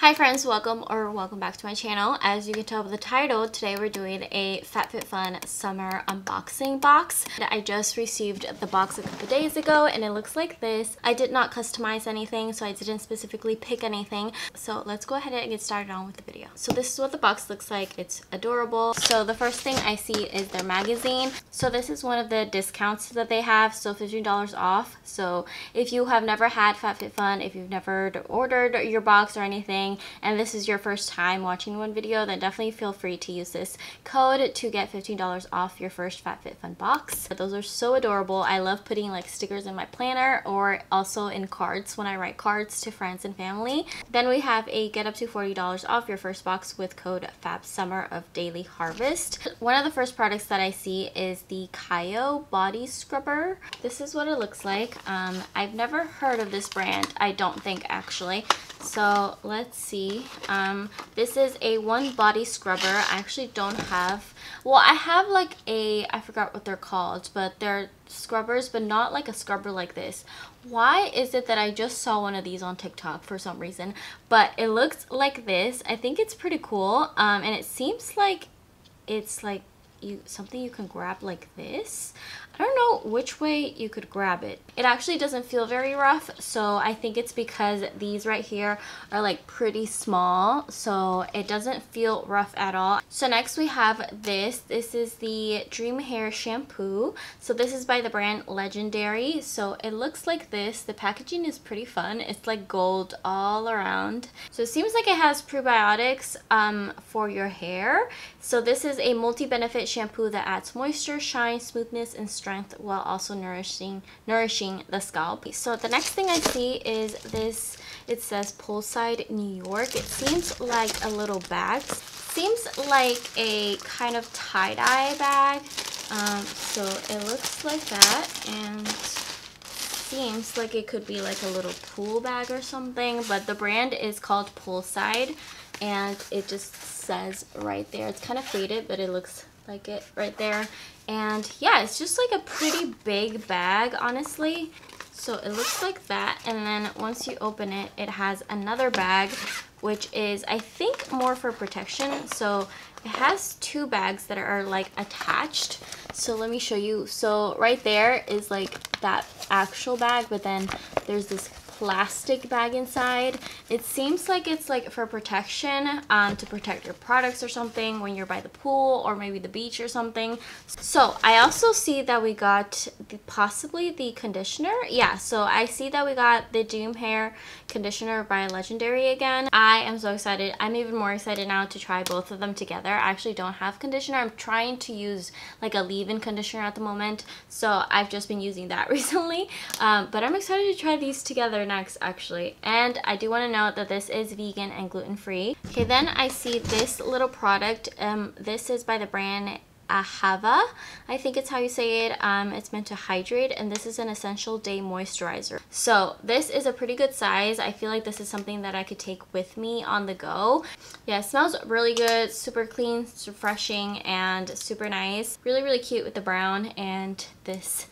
Hi friends, welcome or welcome back to my channel. As you can tell by the title, today we're doing a FabFitFun summer unboxing box. I just received the box a couple days ago and it looks like this. I did not customize anything, so I didn't specifically pick anything. So let's go ahead and get started on with the video. So this is what the box looks like. It's adorable. So the first thing I see is their magazine. So this is one of the discounts that they have, so $15 off. So if you have never had FabFitFun, if you've never ordered your box or anything, and this is your first time watching one video, then definitely feel free to use this code to get $15 off your first FabFitFun box. Those are so adorable. I love putting like stickers in my planner or also in cards when I write cards to friends and family. Then we have a get up to $40 off your first box with code FABSUMMER of Daily Harvest. One of the first products that I see is the Kayo Body Scrubber. This is what it looks like. Um, I've never heard of this brand, I don't think actually. So let's see. Um, this is a one body scrubber. I actually don't have, well, I have like a, I forgot what they're called, but they're scrubbers, but not like a scrubber like this. Why is it that I just saw one of these on TikTok for some reason, but it looks like this. I think it's pretty cool. Um, and it seems like it's like you something you can grab like this. I don't know which way you could grab it. It actually doesn't feel very rough, so I think it's because these right here are like pretty small, so it doesn't feel rough at all. So next we have this. This is the Dream Hair Shampoo. So this is by the brand Legendary. So it looks like this. The packaging is pretty fun. It's like gold all around. So it seems like it has prebiotics um, for your hair. So this is a multi-benefit shampoo that adds moisture, shine, smoothness, and strength while also nourishing nourishing the scalp. So the next thing I see is this, it says Poolside New York. It seems like a little bag. Seems like a kind of tie-dye bag. Um, so it looks like that and seems like it could be like a little pool bag or something but the brand is called poolside and it just says right there. It's kind of faded but it looks like it right there. And yeah it's just like a pretty big bag honestly. So it looks like that and then once you open it it has another bag which is I think more for protection. So it has two bags that are like attached. So let me show you. So right there is like that actual bag but then there's this plastic bag inside. It seems like it's like for protection, um, to protect your products or something when you're by the pool or maybe the beach or something. So I also see that we got the, possibly the conditioner. Yeah, so I see that we got the Dream Hair Conditioner by Legendary again. I am so excited. I'm even more excited now to try both of them together. I actually don't have conditioner. I'm trying to use like a leave-in conditioner at the moment. So I've just been using that recently. Um, but I'm excited to try these together next actually. And I do want to note that this is vegan and gluten-free. Okay, then I see this little product. Um, this is by the brand Ahava. I think it's how you say it. Um, it's meant to hydrate and this is an essential day moisturizer. So this is a pretty good size. I feel like this is something that I could take with me on the go. Yeah, smells really good, super clean, refreshing, and super nice. Really, really cute with the brown and this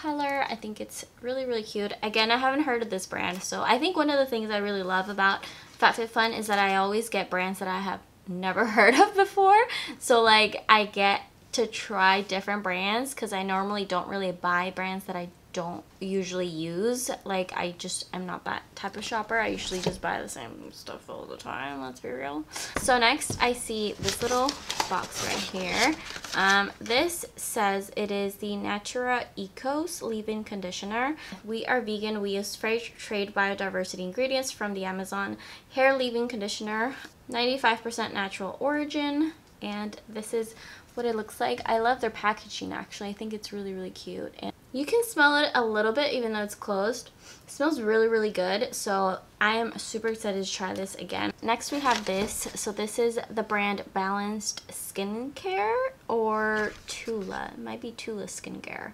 color. I think it's really, really cute. Again, I haven't heard of this brand, so I think one of the things I really love about FabFitFun is that I always get brands that I have never heard of before. So like I get to try different brands because I normally don't really buy brands that I don't usually use. Like, I just am not that type of shopper. I usually just buy the same stuff all the time, let's be real. So next, I see this little box right here. Um, this says it is the Natura Ekos leave-in conditioner. We are vegan. We use trade biodiversity ingredients from the Amazon hair leave-in conditioner. 95% natural origin. And this is what it looks like. I love their packaging actually. I think it's really, really cute. And you can smell it a little bit even though it's closed. It smells really, really good. So I am super excited to try this again. Next we have this. So this is the brand Balanced Skincare or Tula. It might be Tula Skincare.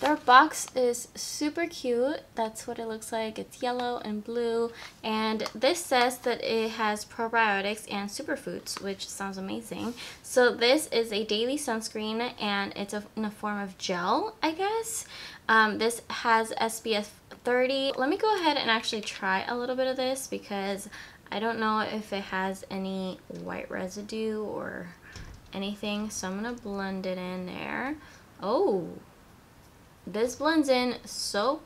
Their box is super cute. That's what it looks like. It's yellow and blue. And this says that it has probiotics and superfoods, which sounds amazing. So this is a daily sunscreen and it's a, in a form of gel, I guess. Um, this has SPF 30. Let me go ahead and actually try a little bit of this because I don't know if it has any white residue or anything. So I'm going to blend it in there. Oh, this blends in so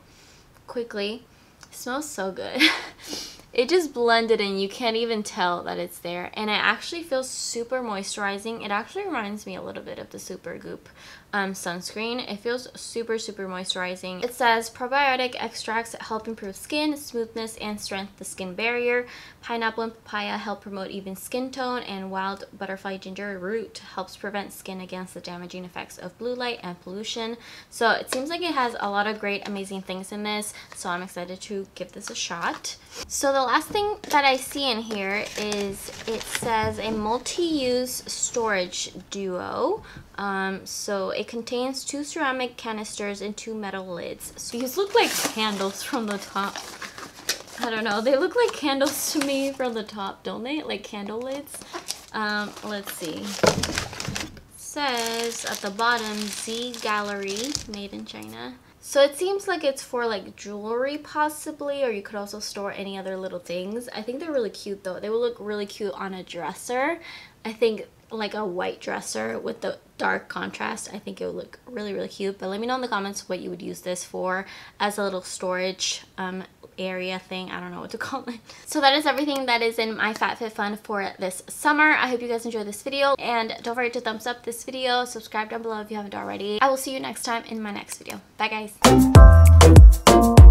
quickly. It smells so good. it just blended in. You can't even tell that it's there. And it actually feels super moisturizing. It actually reminds me a little bit of the Supergoop um, sunscreen. It feels super, super moisturizing. It says probiotic extracts help improve skin, smoothness, and strengthen the skin barrier. Pineapple and papaya help promote even skin tone, and wild butterfly ginger root helps prevent skin against the damaging effects of blue light and pollution. So it seems like it has a lot of great, amazing things in this. So I'm excited to give this a shot. So the last thing that I see in here is it says a multi-use storage duo. Um, so it contains two ceramic canisters and two metal lids. So these look like candles from the top. I don't know. They look like candles to me from the top, don't they? Like candle lids. Um, let's see. It says at the bottom, Z Gallerie, made in China. So it seems like it's for like jewelry possibly, or you could also store any other little things. I think they're really cute though. They will look really cute on a dresser. I think like a white dresser with the dark contrast i think it would look really really cute. But let me know in the comments what you would use this for as a little storage um, area thing. I don't know what to call it. So that is everything that is in my FabFitFun for this summer. I hope you guys enjoyed this video. And don't forget to thumbs up this video. Subscribe down below if you haven't already. I will see you next time in my next video. Bye guys